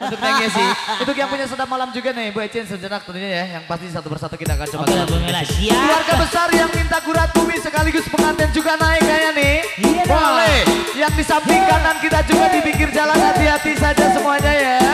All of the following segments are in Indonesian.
untuk nyanyi sih. Untuk yang punya sedap malam juga nih, Bu Ecin sejenak tentunya ya. Yang pasti satu persatu kita akan coba. Oke siap. Keluarga besar yang minta kurat bumi sekaligus pengantin juga naik kayaknya nih. Iya. Boleh. Yang di samping kanan kita juga di pinggir jalan hati-hati saja semuanya ya.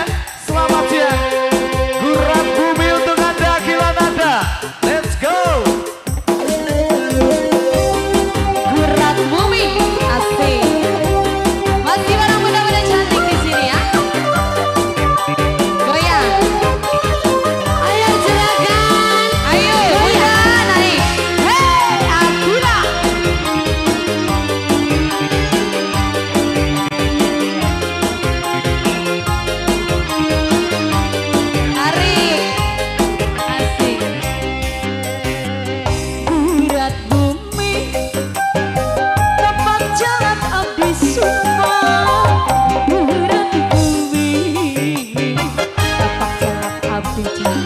Jalan abdi